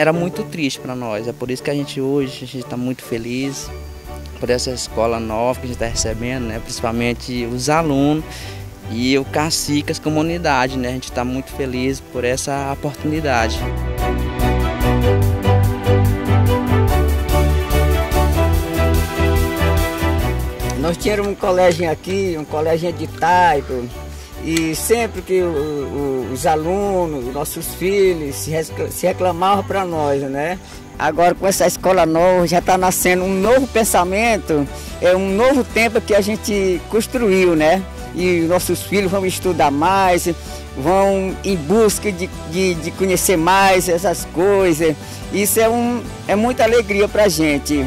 era muito triste para nós. É por isso que a gente hoje está muito feliz por essa escola nova que a gente está recebendo, né? principalmente os alunos e o cacique, as comunidades. Né? A gente está muito feliz por essa oportunidade. Nós tínhamos um colégio aqui, um colégio de taipo, e sempre que o, o, os alunos, os nossos filhos se reclamavam para nós, né? Agora com essa escola nova já está nascendo um novo pensamento, é um novo tempo que a gente construiu, né? E nossos filhos vão estudar mais, vão em busca de, de, de conhecer mais essas coisas. Isso é, um, é muita alegria para a gente.